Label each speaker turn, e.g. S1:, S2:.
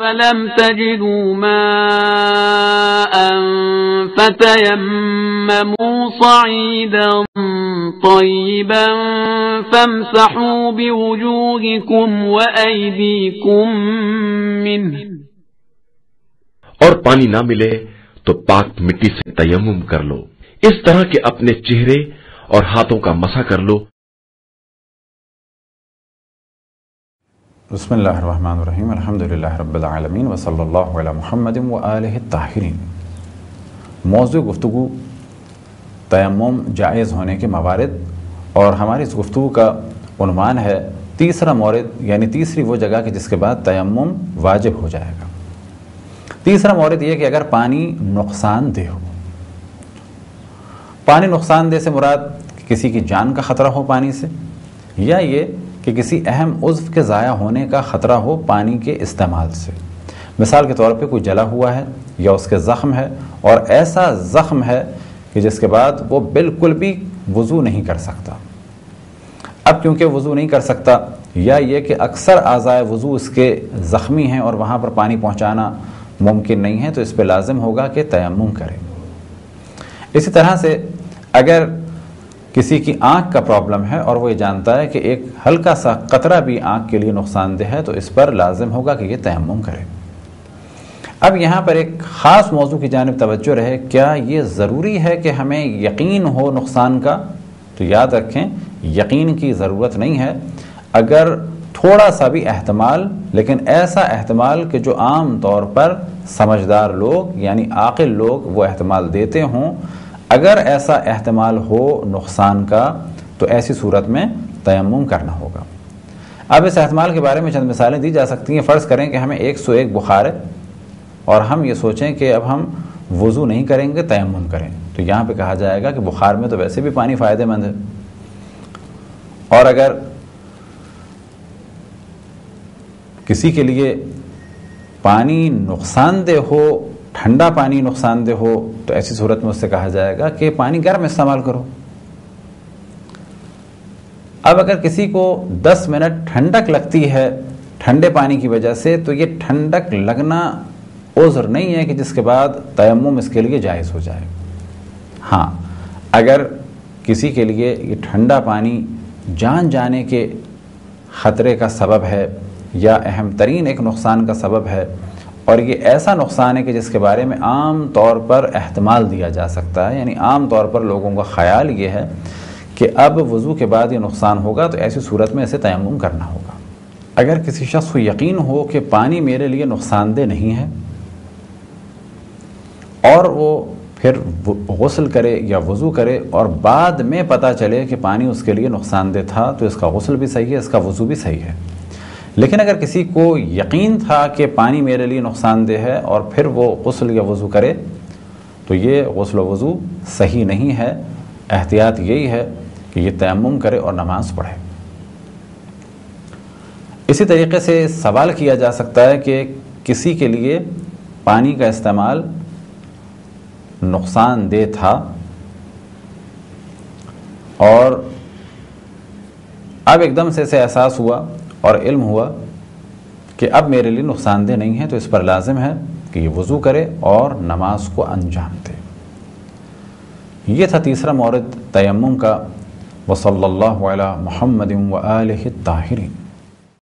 S1: Film تجدوا ماء فتيمموا صعيدا طيبا فامسحوا بوجوهكم وأيديكم منه
S2: اور پانی نہ ملے تو پاک مٹی سے تیمم کر لو۔ اس طرح کے اپنے چہرے اور ہاتھوں کا مسا کر لو۔
S3: بسم اللہ الرحمن الرحیم الحمد للہ رب العالمین و صلی اللہ علیہ محمد و علیہ الطاہرین موضوع گفتگو تیمم جائز ہونے کے موارد اور ہماری اس گفتگو کا عنوان ہے تیسرا مورد یعنی تیسری وہ جگہ کہ جس کے بعد تیمم واجب ہو جائے گا۔ تیسرا مورد یہ کہ اگر پانی نقصان دہ ہو۔ پانی نقصان دہ سے مراد کسی کی جان کا خطرہ ہو پانی سے یا یہ کہ کسی اہم عضو کے ضائع ہونے کا خطرہ ہو پانی کے استعمال سے۔ مثال کے طور پہ کوئی جلا ہوا ہے یا اس کے زخم ہے اور ایسا زخم ہے کہ جس کے بعد وہ بالکل بھی وضو نہیں کر سکتا۔ اب کیونکہ وضو نہیں کر سکتا، یا یہ کہ اکثر اعضائے وضو اس کے زخمی ہیں اور وہاں پر پانی پہنچانا ممکن نہیں ہے، تو اس پہ لازم ہوگا کہ تیمم کرے اسی طرح سے اگر کسی کی آنکھ کا پرابلم ہے اور وہ یہ جانتا ہے کہ ایک ہلکا سا قطرہ بھی آنکھ کے لیے نقصان دہ ہے، تو اس پر لازم ہوگا کہ یہ تیمم کرے۔ اب یہاں پر ایک خاص موضوع کی جانب توجہ رہے، کیا یہ ضروری ہے کہ ہمیں یقین ہو نقصان کا؟ تو یاد رکھیں، یقین کی ضرورت نہیں ہے۔ اگر تھوڑا سا بھی احتمال، لیکن ایسا احتمال کہ جو عام طور پر سمجھدار لوگ یعنی عاقل لوگ، وہ احتمال دیتے ہوں اگر ایسا احتمال ہو نقصان کا، تو ایسی صورت میں تیمم کرنا ہوگا۔ اب اس احتمال کے بارے میں چند مثالیں دی جا سکتی ہیں۔ فرض کریں کہ ہمیں ایک سو ایک بخار ہے اور ہم یہ سوچیں کہ اب ہم وضو نہیں کریں گے، تیمم کریں۔ تو یہاں پہ کہا جائے گا کہ بخار میں تو ویسے بھی پانی فائدہ مند ہے۔ اور اگر کسی کے لیے پانی نقصان دہ ہو ٹھنڈا پانی نقصان دہ ہو تو ایسی صورت میں اس سے کہا جائے گا کہ پانی گرم استعمال کرو۔ اب اگر کسی کو دس منٹ ٹھنڈک لگتی ہے ٹھنڈے پانی کی وجہ سے تو یہ ٹھنڈک لگنا عذر نہیں ہے کہ جس کے بعد تیمم اس کے لیے جائز ہو جائے۔ ہاں اگر کسی کے لیے یہ ٹھنڈا پانی جان جانے کے خطرے کا سبب ہے یا اہم ترین ایک نقصان کا سبب ہے اور یہ ایسا نقصان ہے کہ جس کے بارے میں عام طور پر احتمال دیا جا سکتا ہے یعنی عام طور پر لوگوں کا خیال یہ ہے کہ اب وضو کے بعد یہ نقصان ہوگا تو ایسی صورت میں اسے تیمم کرنا ہوگا۔ اگر کسی شخص کو یقین ہو کہ پانی میرے لیے نقصان دہ نہیں ہے اور وہ پھر غسل کرے یا وضو کرے اور بعد میں پتہ چلے کہ پانی اس کے لیے نقصان دہ تھا تو اس کا غسل بھی صحیح ہے، اس کا وضو بھی صحیح ہے۔ لیکن اگر کسی کو یقین تھا کہ پانی میرے لیے نقصان دہ ہے اور پھر وہ غسل یا وضو کرے، تو یہ غسل و وضو صحیح نہیں ہے۔ احتیاط یہی ہے کہ یہ تیمم کرے اور نماز پڑھے۔ اسی طریقے سے سوال کیا جا سکتا ہے کہ کسی کے لیے پانی کا استعمال نقصان دہ تھا اور اب ایک دم سے اسے احساس ہوا اور علم ہوا کہ اب میرے لیے نقصان دہ نہیں ہے، تو اس پر لازم ہے کہ یہ وضو کرے اور نماز کو انجام دے۔ یہ تھا تیسرا مورد تیمم کا۔ وصلی اللہ علیہ محمد و طاہرین